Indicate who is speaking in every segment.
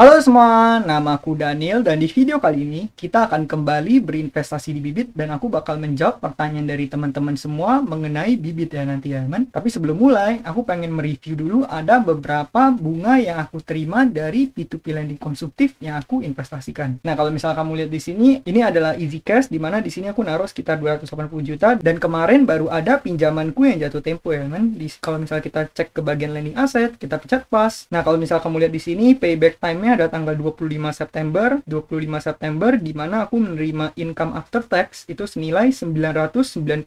Speaker 1: Halo semua, nama aku Daniel dan di video kali ini kita akan kembali berinvestasi di bibit dan aku bakal menjawab pertanyaan dari teman-teman semua mengenai bibit ya nanti ya teman. Tapi sebelum mulai, aku pengen mereview dulu ada beberapa bunga yang aku terima dari P2P lending konsumtif yang aku investasikan. Nah, kalau misalnya kamu lihat di sini, ini adalah easy cash di mana di sini aku naruh sekitar 280 juta dan kemarin baru ada pinjamanku yang jatuh tempo ya teman. Di, kalau misalnya kita cek ke bagian lending aset, kita pencet pas. Nah, kalau misalnya kamu lihat di sini payback time-nya ada tanggal 25 September 25 September di mana aku menerima income after tax itu senilai 995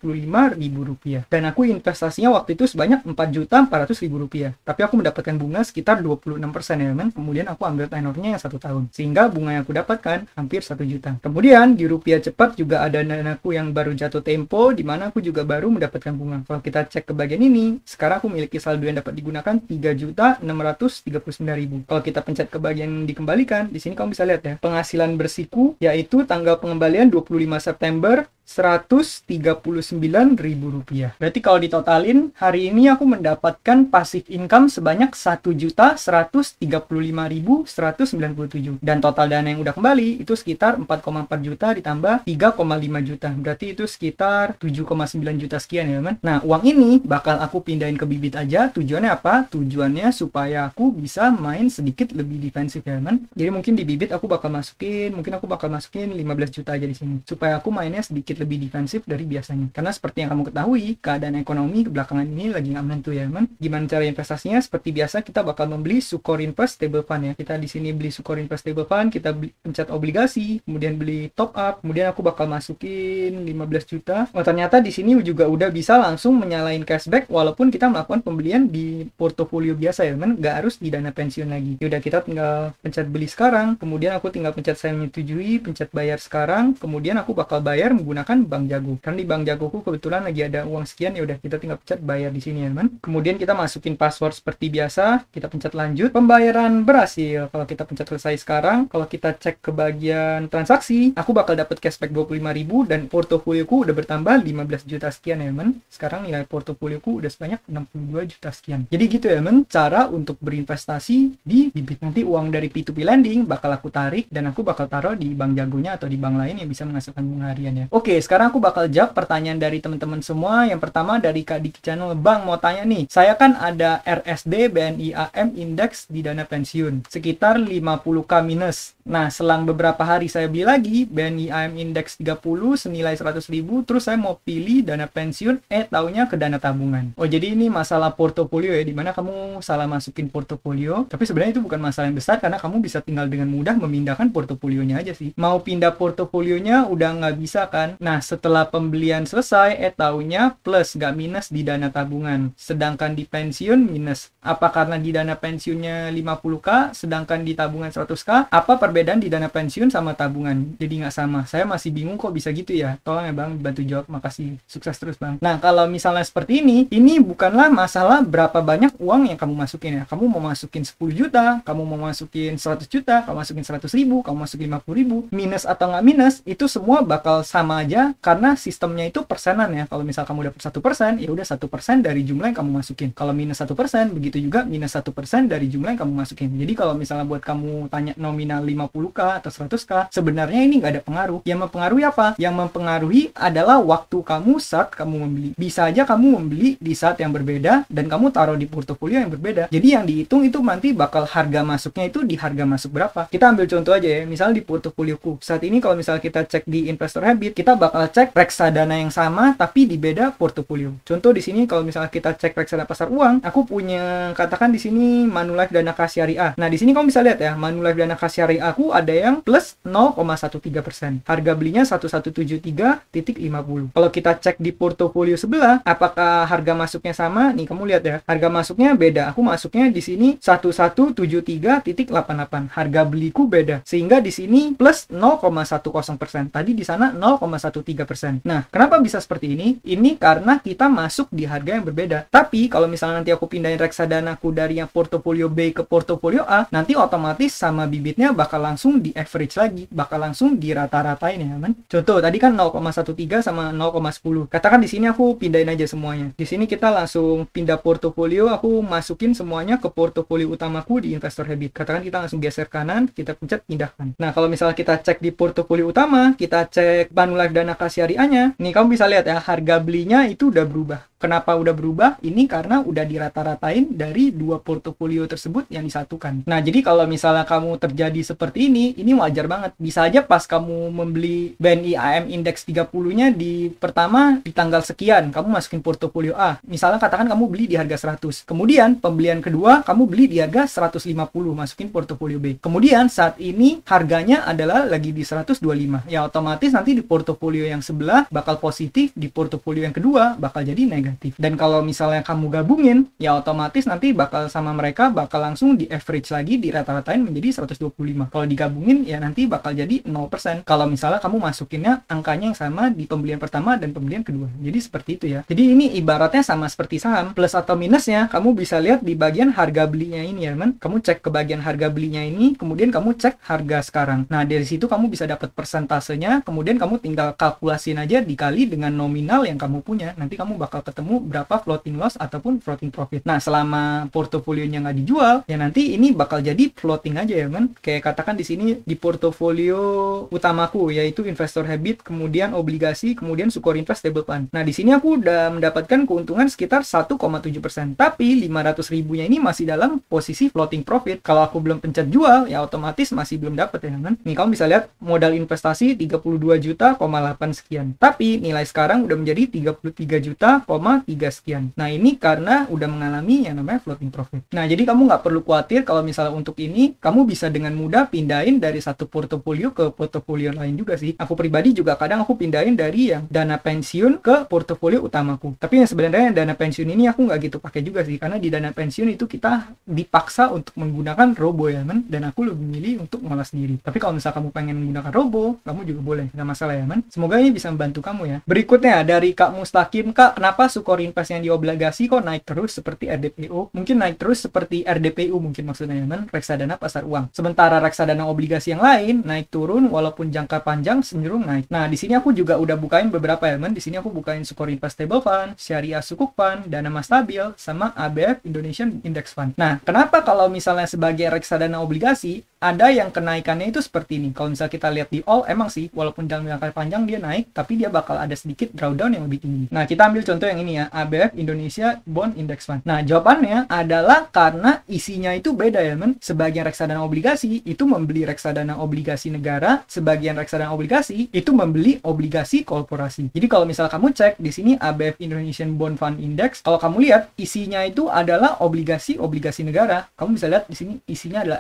Speaker 1: ribu rupiah. Dan aku investasinya waktu itu sebanyak 4 juta 400 ribu rupiah. Tapi aku mendapatkan bunga sekitar 26 persen ya men kemudian aku ambil tenornya yang satu tahun. Sehingga bunga yang aku dapatkan hampir 1 juta. Kemudian di rupiah cepat juga ada danaku yang baru jatuh tempo di mana aku juga baru mendapatkan bunga. Kalau kita cek ke bagian ini sekarang aku memiliki saldo yang dapat digunakan 3 juta 639 ribu. Kalau kita pencet ke bagian dikembalikan, di sini kamu bisa lihat ya, penghasilan bersihku yaitu tanggal pengembalian 25 September Rp139.000. Berarti kalau ditotalin, hari ini aku mendapatkan passive income sebanyak Rp1.135.197. Dan total dana yang udah kembali itu sekitar 4,4 juta ditambah 3,5 juta. Berarti itu sekitar 7,9 juta sekian ya, teman. Nah, uang ini bakal aku pindahin ke bibit aja. Tujuannya apa? Tujuannya supaya aku bisa main sedikit lebih defensif ya, teman. Jadi mungkin di bibit aku bakal masukin, mungkin aku bakal masukin 15 juta aja di sini. Supaya aku mainnya sedikit sedikit lebih defensif dari biasanya. Karena seperti yang kamu ketahui, keadaan ekonomi belakangan ini lagi nggak menentu ya, teman. Gimana cara investasinya? Seperti biasa, kita bakal membeli Sukor Invest Stable Fund ya. Kita di sini beli Sukor Invest Stable Fund, kita beli, pencet obligasi, kemudian beli top up, kemudian aku bakal masukin 15 juta. Oh, ternyata di sini juga udah bisa langsung menyalain cashback walaupun kita melakukan pembelian di portofolio biasa ya, teman. Nggak harus di dana pensiun lagi. Yaudah, kita tinggal pencet beli sekarang, kemudian aku tinggal pencet saya menyetujui, pencet bayar sekarang, kemudian aku bakal bayar menggunakan menggunakan Bank Jago. Karena di Bank Jagoku kebetulan lagi ada uang sekian ya udah kita tinggal pencet bayar di sini ya, teman. Kemudian kita masukin password seperti biasa, kita pencet lanjut. Pembayaran berhasil. Kalau kita pencet selesai sekarang, kalau kita cek ke bagian transaksi, aku bakal dapat cashback 25.000 dan portofolioku udah bertambah 15 juta sekian ya, teman. Sekarang nilai portofolioku udah sebanyak 62 juta sekian. Jadi gitu ya, teman, cara untuk berinvestasi di bibit. Nanti uang dari P2P lending bakal aku tarik dan aku bakal taruh di bank jagonya atau di bank lain yang bisa menghasilkan bunga harian ya. Oke, Oke, sekarang aku bakal jawab pertanyaan dari teman-teman semua. Yang pertama dari Kak Diki Channel. Bang, mau tanya nih. Saya kan ada RSD BNI AM Index di dana pensiun. Sekitar 50k minus. Nah, selang beberapa hari saya beli lagi BNI AM Index 30 senilai 100 ribu, terus saya mau pilih dana pensiun, eh taunya ke dana tabungan. Oh, jadi ini masalah portofolio ya, di mana kamu salah masukin portofolio, tapi sebenarnya itu bukan masalah yang besar karena kamu bisa tinggal dengan mudah memindahkan portofolionya aja sih. Mau pindah portofolionya udah nggak bisa kan? Nah, setelah pembelian selesai, eh taunya plus nggak minus di dana tabungan. Sedangkan di pensiun minus. Apa karena di dana pensiunnya 50k, sedangkan di tabungan 100k? Apa perbedaan di dana pensiun sama tabungan. Jadi nggak sama. Saya masih bingung kok bisa gitu ya. Tolong ya bang bantu jawab. Makasih. Sukses terus bang. Nah kalau misalnya seperti ini ini bukanlah masalah berapa banyak uang yang kamu masukin ya. Kamu mau masukin 10 juta kamu mau masukin 100 juta kamu masukin 100 ribu kamu masukin 50 ribu. Minus atau nggak minus itu semua bakal sama aja karena sistemnya itu persenan ya. Kalau misal kamu dapat satu persen ya udah satu persen dari jumlah yang kamu masukin. Kalau minus satu persen begitu juga minus satu persen dari jumlah yang kamu masukin. Jadi kalau misalnya buat kamu tanya nominal 5 50k atau 100k sebenarnya ini nggak ada pengaruh. Yang mempengaruhi apa? Yang mempengaruhi adalah waktu kamu saat kamu membeli. Bisa aja kamu membeli di saat yang berbeda dan kamu taruh di portofolio yang berbeda. Jadi yang dihitung itu nanti bakal harga masuknya itu di harga masuk berapa. Kita ambil contoh aja ya misal di portofolioku. Saat ini kalau misal kita cek di investor habit kita bakal cek reksadana yang sama tapi di beda portofolio. Contoh di sini kalau misalnya kita cek reksadana pasar uang aku punya katakan di sini Manulife dana kas syariah. Nah di sini kamu bisa lihat ya Manulife dana kas syariah aku ada yang plus 0,13%. Harga belinya 1173.50. Kalau kita cek di portofolio sebelah, apakah harga masuknya sama? Nih kamu lihat ya, harga masuknya beda. Aku masuknya di sini 1173.88. Harga beliku beda. Sehingga di sini plus 0,10%. Tadi di sana 0,13%. Nah, kenapa bisa seperti ini? Ini karena kita masuk di harga yang berbeda. Tapi kalau misalnya nanti aku pindahin reksadana aku dari yang portofolio B ke portofolio A, nanti otomatis sama bibitnya bakal langsung di average lagi, bakal langsung di rata-ratain ya, men. Contoh tadi kan 0,13 sama 0,10. Katakan di sini aku pindahin aja semuanya. Di sini kita langsung pindah portofolio, aku masukin semuanya ke portofolio utamaku di investor habit. Katakan kita langsung geser kanan, kita pencet pindahkan. Nah, kalau misalnya kita cek di portofolio utama, kita cek Manulife Dana Kasyariahnya, nih kamu bisa lihat ya, harga belinya itu udah berubah. Kenapa udah berubah? Ini karena udah dirata-ratain dari dua portofolio tersebut yang disatukan. Nah, jadi kalau misalnya kamu terjadi seperti ini, ini wajar banget. Bisa aja pas kamu membeli BNI AM Index 30-nya di pertama di tanggal sekian, kamu masukin portofolio A. Misalnya katakan kamu beli di harga 100. Kemudian pembelian kedua kamu beli di harga 150, masukin portofolio B. Kemudian saat ini harganya adalah lagi di 125. Ya otomatis nanti di portofolio yang sebelah bakal positif, di portofolio yang kedua bakal jadi negatif. Dan kalau misalnya kamu gabungin, ya otomatis nanti bakal sama mereka bakal langsung di average lagi di rata-ratain menjadi 125. Kalau digabungin ya nanti bakal jadi 0%. Kalau misalnya kamu masukinnya angkanya yang sama di pembelian pertama dan pembelian kedua. Jadi seperti itu ya. Jadi ini ibaratnya sama seperti saham, plus atau minusnya kamu bisa lihat di bagian harga belinya ini ya, men. Kamu cek ke bagian harga belinya ini, kemudian kamu cek harga sekarang. Nah, dari situ kamu bisa dapat persentasenya, kemudian kamu tinggal kalkulasiin aja dikali dengan nominal yang kamu punya. Nanti kamu bakal ketemu berapa floating loss ataupun floating profit. Nah, selama portofolionya nggak dijual, ya nanti ini bakal jadi floating aja ya kan. Kayak katakan di sini di portofolio utamaku yaitu investor habit, kemudian obligasi, kemudian Sukor Invest Stable Fund. Nah, di sini aku udah mendapatkan keuntungan sekitar 1,7%. Tapi 500 ribunya ini masih dalam posisi floating profit. Kalau aku belum pencet jual, ya otomatis masih belum dapat ya kan. Nih kamu bisa lihat modal investasi 32 juta, 8 sekian. Tapi nilai sekarang udah menjadi 33 juta, 3 sekian. Nah ini karena udah mengalami yang namanya floating profit. Nah jadi kamu nggak perlu khawatir kalau misalnya untuk ini kamu bisa dengan mudah pindahin dari satu portofolio ke portofolio lain juga sih. Aku pribadi juga kadang aku pindahin dari yang dana pensiun ke portofolio utamaku. Tapi yang sebenarnya dana pensiun ini aku nggak gitu pakai juga sih karena di dana pensiun itu kita dipaksa untuk menggunakan robo ya men dan aku lebih milih untuk ngolah sendiri. Tapi kalau misalnya kamu pengen menggunakan robo, kamu juga boleh, nggak masalah ya men. Semoga ini bisa membantu kamu ya. Berikutnya dari Kak Mustaqim, Kak kenapa Sukor Invest yang di obligasi kok naik terus seperti RDPU mungkin naik terus seperti RDPU mungkin maksudnya ya kan reksadana pasar uang sementara reksadana obligasi yang lain naik turun walaupun jangka panjang cenderung naik. Nah di sini aku juga udah bukain beberapa ya di sini aku bukain Sukor Invest Stable Fund Syariah Sukuk Fund Dana Mas Stabil sama ABF Indonesian Index Fund. Nah kenapa kalau misalnya sebagai reksadana obligasi ada yang kenaikannya itu seperti ini. Kalau misalnya kita lihat di all, emang sih, walaupun dalam jangka panjang dia naik, tapi dia bakal ada sedikit drawdown yang lebih tinggi. Nah, kita ambil contoh yang ini ya, ABF Indonesia Bond Index Fund. Nah, jawabannya adalah karena isinya itu beda ya, men. Sebagian reksadana obligasi itu membeli reksadana obligasi negara, sebagian reksadana obligasi itu membeli obligasi korporasi. Jadi kalau misalnya kamu cek di sini ABF Indonesian Bond Fund Index, kalau kamu lihat isinya itu adalah obligasi-obligasi negara. Kamu bisa lihat di sini isinya adalah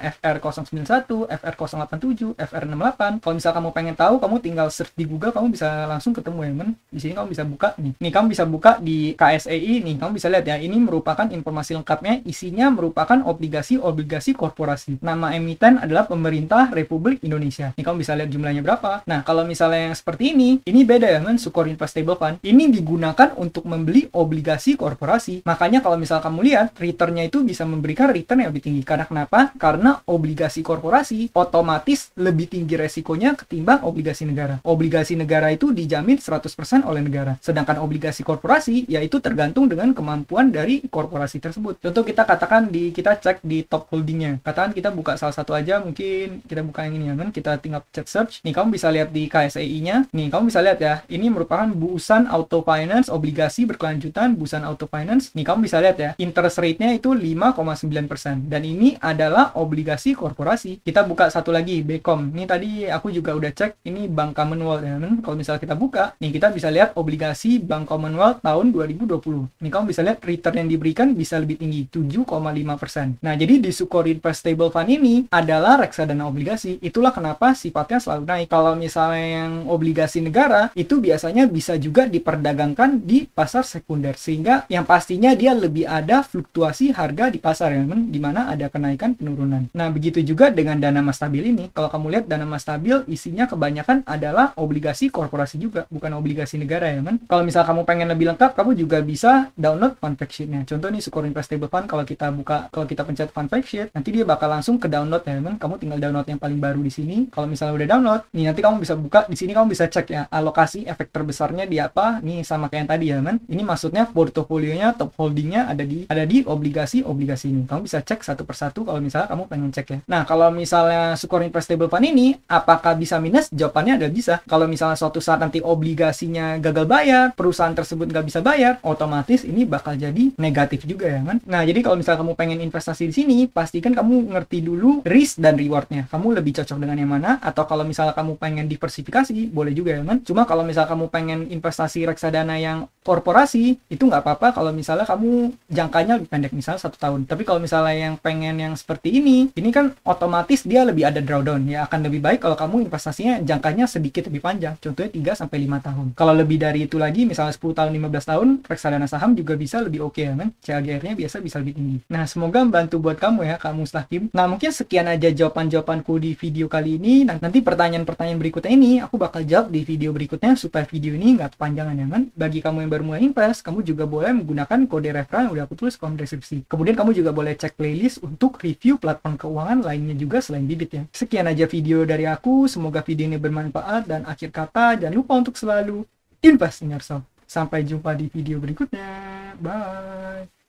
Speaker 1: FR091 FR087, FR68. Kalau misal kamu pengen tahu, kamu tinggal search di Google, kamu bisa langsung ketemu ya, men. Di sini kamu bisa buka nih. Nih kamu bisa buka di KSEI nih, kamu bisa lihat ya, ini merupakan informasi lengkapnya, isinya merupakan obligasi-obligasi korporasi. Nama emiten adalah pemerintah Republik Indonesia. Nih kamu bisa lihat jumlahnya berapa. Nah, kalau misalnya yang seperti ini, ini beda ya, men, Sukor Investable Fund. Ini digunakan untuk membeli obligasi korporasi. Makanya kalau misal kamu lihat, returnnya itu bisa memberikan return yang lebih tinggi. Karena kenapa? Karena obligasi korporasi korporasi, otomatis lebih tinggi resikonya ketimbang obligasi negara. Obligasi negara itu dijamin 100% oleh negara. Sedangkan obligasi korporasi yaitu tergantung dengan kemampuan dari korporasi tersebut. Contoh kita katakan di kita cek di top holdingnya. Katakan kita buka salah satu aja, mungkin kita buka yang ini ya kan. Kita tinggal cek search. Nih kamu bisa lihat di KSEI-nya. Nih kamu bisa lihat ya. Ini merupakan Busan Auto Finance obligasi berkelanjutan Busan Auto Finance. Nih kamu bisa lihat ya. Interest rate-nya itu 5,9%. Dan ini adalah obligasi korporasi kita buka satu lagi Becom ini tadi aku juga udah cek ini Bank Commonwealth ya kalau misalnya kita buka nih kita bisa lihat obligasi Bank Commonwealth tahun 2020 nih kamu bisa lihat return yang diberikan bisa lebih tinggi 7,5% nah jadi di Sukor Investable Fund ini adalah reksadana obligasi. Itulah kenapa sifatnya selalu naik. Kalau misalnya yang obligasi negara itu biasanya bisa juga diperdagangkan di pasar sekunder. Sehingga yang pastinya dia lebih ada fluktuasi harga di pasar ya kan di mana ada kenaikan penurunan. Nah begitu juga dengan dana mas stabil ini, kalau kamu lihat dana mas stabil isinya kebanyakan adalah obligasi korporasi juga, bukan obligasi negara ya kan. Kalau misal kamu pengen lebih lengkap, kamu juga bisa download fund fact sheet-nya. Contoh nih Sukor Investable Fund kalau kita buka kalau kita pencet fund fact sheet, nanti dia bakal langsung ke download ya kan. Kamu tinggal download yang paling baru di sini. Kalau misalnya udah download, nih nanti kamu bisa buka di sini kamu bisa cek ya alokasi efek terbesarnya di apa. Nih sama kayak yang tadi ya kan. Ini maksudnya portofolionya top holdingnya ada di ada di obligasi obligasi ini. Kamu bisa cek satu persatu kalau misalnya kamu pengen cek ya. Nah, kalau misalnya Sukor Investable Fund ini apakah bisa minus? Jawabannya ada bisa. Kalau misalnya suatu saat nanti obligasinya gagal bayar, perusahaan tersebut nggak bisa bayar, otomatis ini bakal jadi negatif juga ya kan. Nah, jadi kalau misalnya kamu pengen investasi di sini, pastikan kamu ngerti dulu risk dan rewardnya. Kamu lebih cocok dengan yang mana? Atau kalau misalnya kamu pengen diversifikasi, boleh juga ya kan. Cuma kalau misalnya kamu pengen investasi reksadana yang korporasi, itu nggak apa-apa kalau misalnya kamu jangkanya lebih pendek, misalnya satu tahun. Tapi kalau misalnya yang pengen yang seperti ini, ini kan otomatis dia lebih ada drawdown. Ya akan lebih baik kalau kamu investasinya jangkanya sedikit lebih panjang. Contohnya 3 sampai 5 tahun. Kalau lebih dari itu lagi misalnya 10 tahun 15 tahun reksadana saham juga bisa lebih oke okay, ya kan CAGR-nya biasa bisa lebih tinggi. Nah semoga membantu buat kamu ya kamu tim nah mungkin sekian aja jawaban-jawabanku di video kali ini. Nah, nanti pertanyaan-pertanyaan berikutnya ini aku bakal jawab di video berikutnya supaya video ini nggak kepanjangan ya kan bagi kamu yang baru mulai invest kamu juga boleh menggunakan kode referral yang udah aku tulis kolom deskripsi. Kemudian kamu juga boleh cek playlist untuk review platform keuangan lainnya juga selain bibit ya. Sekian aja video dari aku semoga video ini bermanfaat dan akhir kata jangan lupa untuk selalu invest in yourself. Sampai jumpa di video berikutnya. Bye